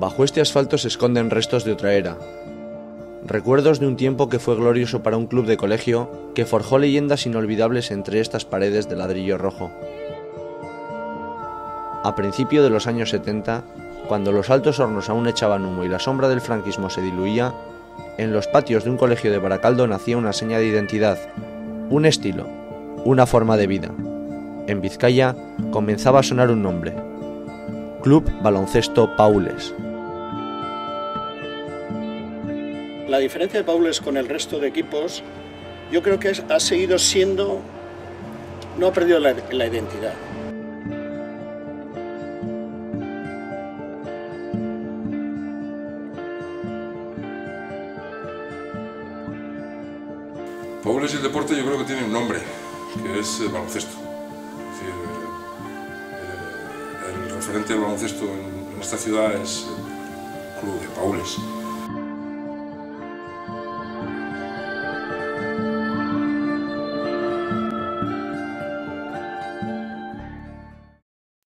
Bajo este asfalto se esconden restos de otra era. Recuerdos de un tiempo que fue glorioso para un club de colegio que forjó leyendas inolvidables entre estas paredes de ladrillo rojo. A principio de los años 70, cuando los altos hornos aún echaban humo y la sombra del franquismo se diluía, en los patios de un colegio de Baracaldo nacía una seña de identidad, un estilo, una forma de vida. En Vizcaya comenzaba a sonar un nombre, Club Baloncesto Paules. La diferencia de Paules con el resto de equipos, yo creo que ha seguido siendo, no ha perdido la, identidad. Paules y el deporte yo creo que tienen un nombre, que es baloncesto. Es decir, eh, el referente del baloncesto en esta ciudad es el Club de Paules.